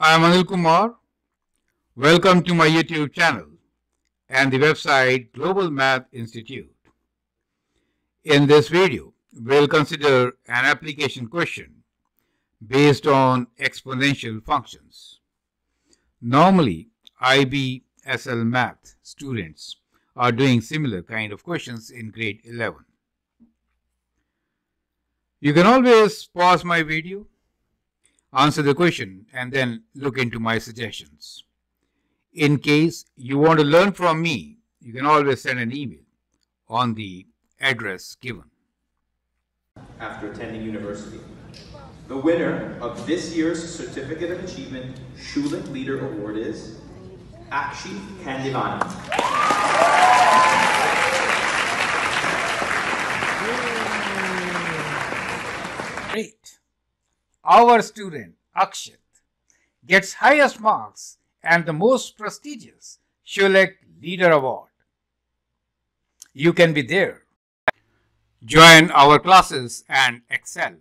I am Anil Kumar. Welcome to my YouTube channel and the website Global Math Institute. In this video, we'll consider an application question based on exponential functions. Normally, IB SL Math students are doing similar kind of questions in grade 11. You can always pause my video, answer the question and then look into my suggestions. In case you want to learn from me, you can always send an email on the address given. after attending university. The winner of this year's Certificate of Achievement Schulich Leader Award is Akshi Kandivani. Great. Our student Akshit gets highest marks and the most prestigious Schulich Leader Award. You can be there. Join our classes and excel.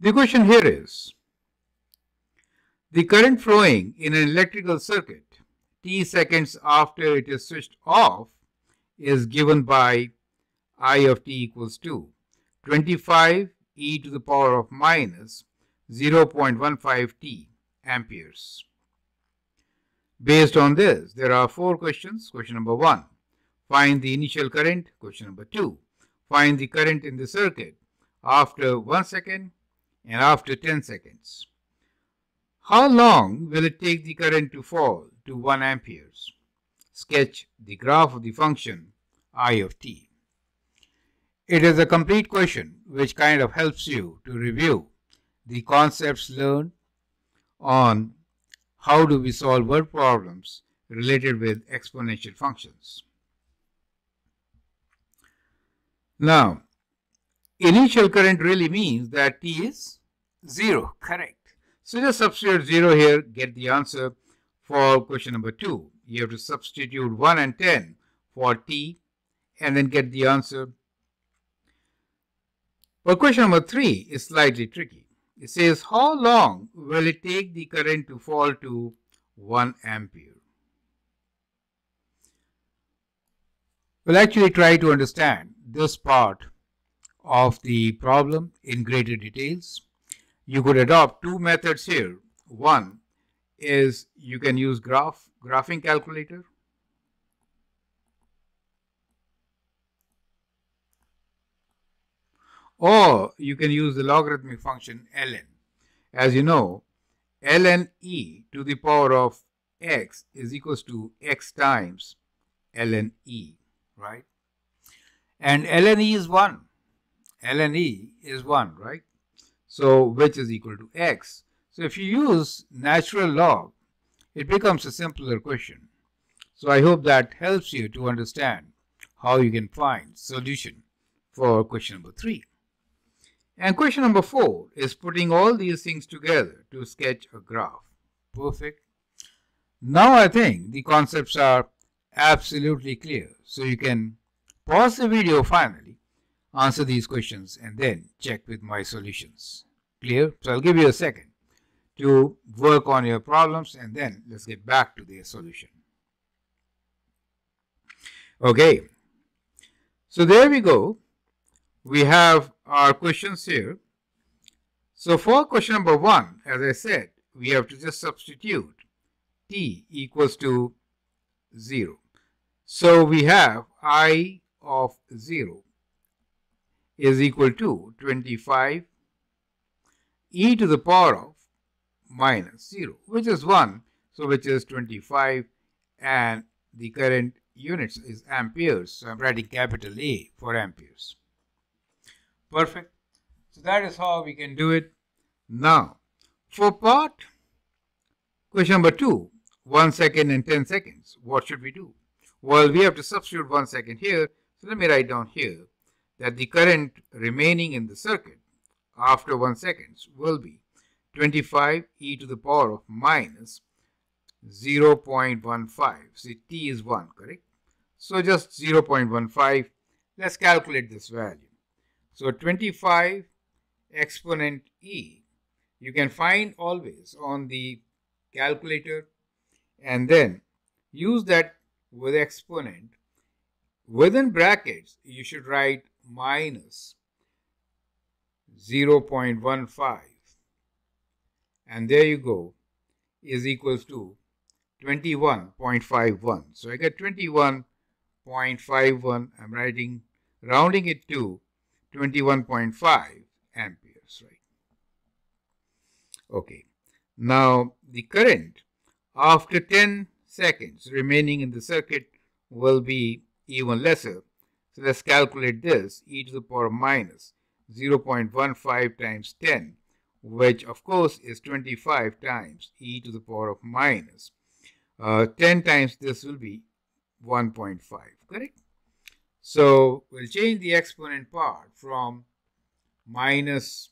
The question here is the current flowing in an electrical circuit t seconds after it is switched off is given by I of t equals to 25 e to the power of minus 0.15 t amperes. Based on this, there are four questions. Question number one, find the initial current. Question number two, find the current in the circuit after 1 second and after 10 seconds. How long will it take the current to fall to 1 amperes? Sketch the graph of the function I of t. It is a complete question which kind of helps you to review the concepts learned on how do we solve word problems related with exponential functions. Now, initial current really means that t is 0, correct. So just substitute 0 here, get the answer for question number 2. You have to substitute 1 and 10 for t and then get the answer. But question number 3 is slightly tricky. It says how long will it take the current to fall to 1 ampere? We'll actually try to understand this part of the problem in greater details. You could adopt two methods here. One is you can use graph graphing calculator. Or you can use the logarithmic function ln. As you know, ln e to the power of x is equals to x times ln e, right? And ln e is 1. ln e is 1, right? So, which is equal to x. So, if you use natural log, it becomes a simpler question. So, I hope that helps you to understand how you can find solution for question number 3. And question number 4 is putting all these things together to sketch a graph. Perfect. Now, I think the concepts are absolutely clear. So, you can pause the video finally answer these questions and then check with my solutions. Clear? So I'll give you a second to work on your problems and then let's get back to their solution. Okay. So there we go. We have our questions here. So for question number one, as I said, we have to just substitute t equals to 0. So we have i of 0 is equal to 25 e to the power of minus 0, which is 1, so which is 25, and the current units is amperes, so I'm writing capital A for amperes. Perfect. So that is how we can do it. Now, for part question number 2, 1 second and 10 seconds, what should we do? Well, we have to substitute 1 second here, so let me write down here that the current remaining in the circuit after 1 seconds will be 25 e to the power of minus 0.15. See, t is 1, correct? So just 0.15. Let's calculate this value. So 25 exponent e you can find always on the calculator and then use that with exponent. Within brackets, you should write minus 0.15 and there you go is equals to 21.51. So I get 21.51. I'm writing, rounding it to 21.5 amperes, right? Okay. Now the current after 10 seconds remaining in the circuit will be even lesser. So let's calculate this e to the power minus 0.15 times 10 which of course is 25 times e to the power of minus. Uh, 10 times this will be 1.5, correct? So we'll change the exponent part from minus,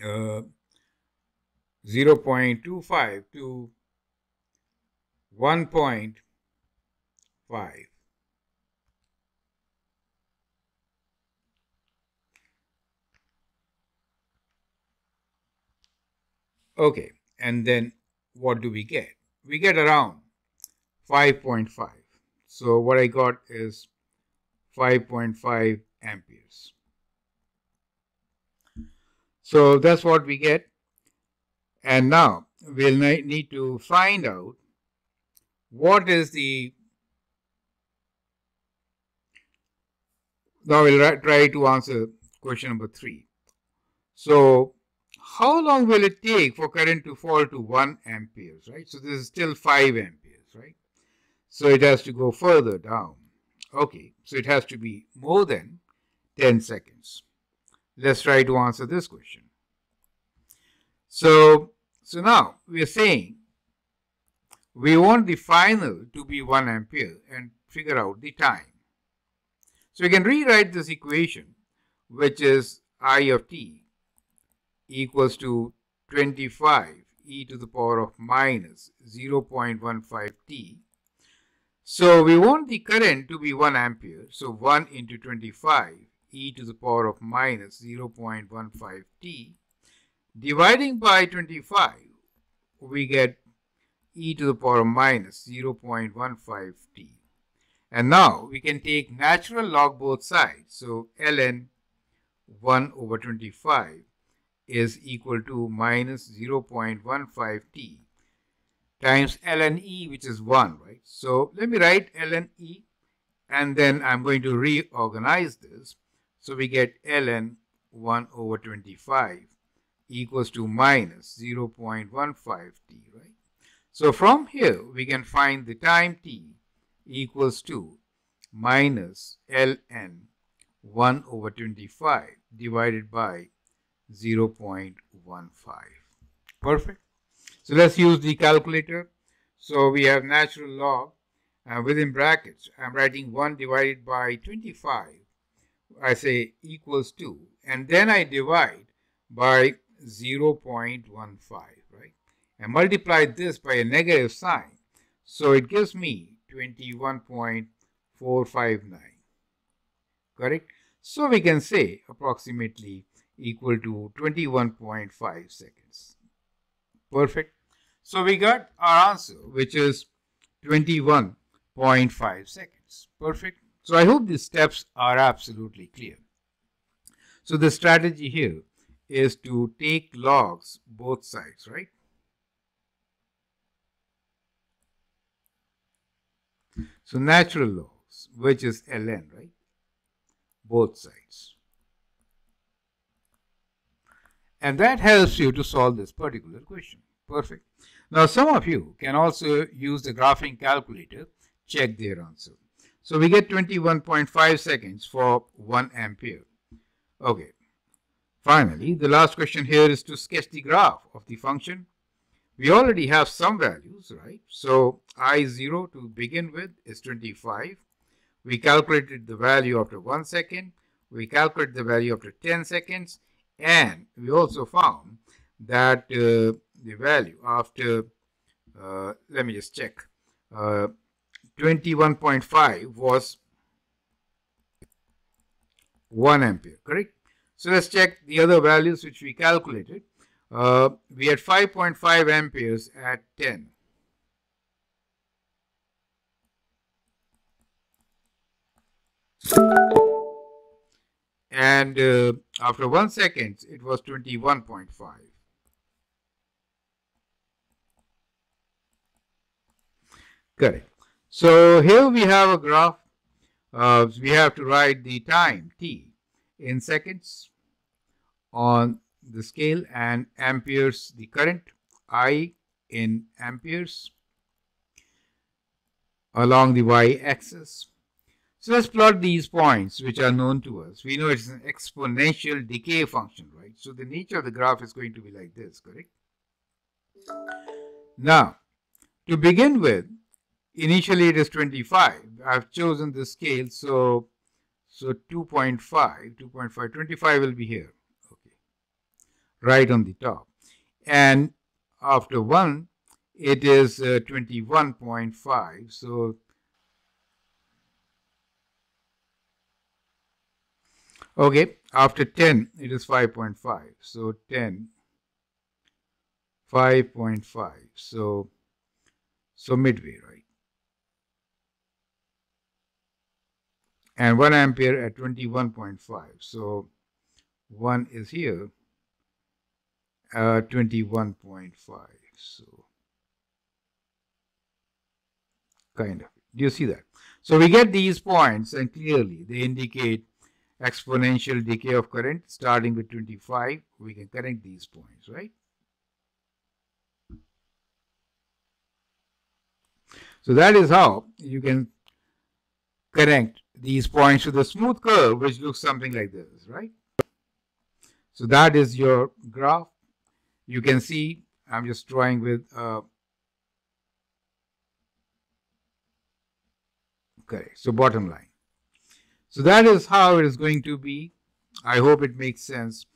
uh, 0.25 to 1.5. Okay, and then what do we get? We get around 5.5. So what I got is 5.5 amperes. So that's what we get. And now we'll need to find out what is the now we'll try to answer question number three. So how long will it take for current to fall to 1 amperes, right? So this is still 5 amperes? So it has to go further down. Okay, so it has to be more than 10 seconds. Let's try to answer this question. So, so now we are saying we want the final to be 1 ampere and figure out the time. So we can rewrite this equation, which is I of t equals to 25 e to the power of minus 0.15 t. So we want the current to be 1 ampere. So 1 into 25 e to the power of minus 0.15 t. Dividing by 25, we get e to the power of minus 0.15 t. And now we can take natural log both sides. So ln 1 over 25 is equal to minus 0.15 t times ln e which is 1 right so let me write ln e and then i'm going to reorganize this so we get ln 1 over 25 equals to minus 0.15 t right so from here we can find the time t equals to minus ln 1 over 25 divided by 0.15. Perfect. So let's use the calculator. So we have natural log uh, within brackets. I'm writing 1 divided by 25. I say equals 2. And then I divide by 0.15, right? And multiply this by a negative sign. So it gives me 21.459. Correct? So we can say approximately equal to 21.5 seconds. Perfect. So we got our answer, which is 21.5 seconds. Perfect. So I hope these steps are absolutely clear. So the strategy here is to take logs both sides, right? So natural logs, which is ln, right? Both sides. And that helps you to solve this particular question. Perfect. Now, some of you can also use the graphing calculator, check their answer. So we get 21.5 seconds for 1 ampere. Okay. Finally, the last question here is to sketch the graph of the function. We already have some values, right? So I0 to begin with is 25. We calculated the value after 1 second. We calculated the value after 10 seconds and we also found that uh, the value after, uh, let me just check, uh, 21.5 was 1 ampere, correct? So let's check the other values which we calculated. Uh, we had 5.5 amperes at 10. And uh, after one second, it was 21.5. Correct. So here we have a graph. Uh, we have to write the time t in seconds on the scale and amperes the current I in amperes along the y-axis. So let's plot these points which are known to us. We know it's an exponential decay function, right? So the nature of the graph is going to be like this, correct? Now, to begin with, initially it is 25. I've chosen the scale, so so 2.5, 2.5, 25 will be here, okay, right on the top. And after 1, it is uh, 21.5, so okay, after 10, it is 5.5, so 10, 5.5, so, so midway, right? And 1 ampere at 21.5 so 1 is here uh, 21.5 so kind of. Do you see that? So we get these points and clearly they indicate exponential decay of current. Starting with 25 we can connect these points right? So that is how you can connect these points to the smooth curve, which looks something like this, right? So that is your graph. You can see I'm just drawing with uh, okay, so bottom line. So that is how it is going to be. I hope it makes sense.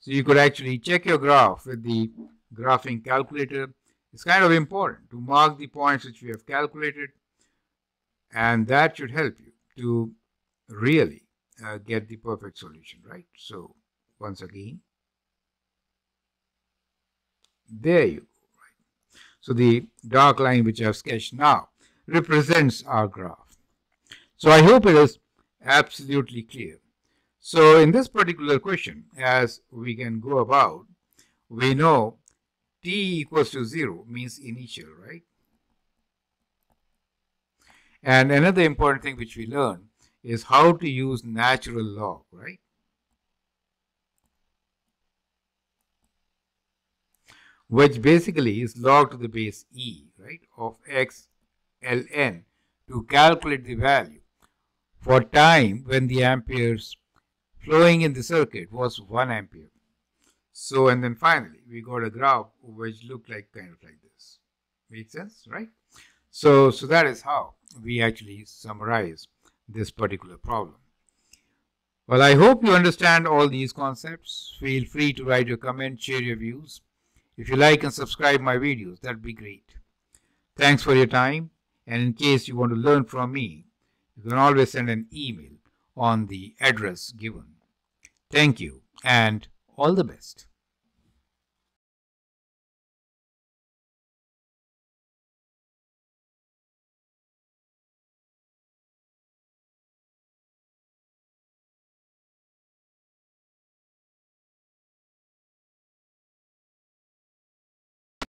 So you could actually check your graph with the graphing calculator. It's kind of important to mark the points which we have calculated and that should help you to really uh, get the perfect solution, right? So once again, there you go. Right? So the dark line which I have sketched now represents our graph. So I hope it is absolutely clear. So in this particular question, as we can go about, we know t equals to 0 means initial, right? And another important thing which we learn is how to use natural log, right? Which basically is log to the base e, right, of x ln to calculate the value for time when the amperes flowing in the circuit was 1 ampere. So, and then finally, we got a graph which looked like kind of like this. Makes sense, right? So, so that is how we actually summarize this particular problem. Well, I hope you understand all these concepts. Feel free to write your comments, share your views. If you like and subscribe my videos, that'd be great. Thanks for your time. And in case you want to learn from me, you can always send an email on the address given. Thank you and all the best.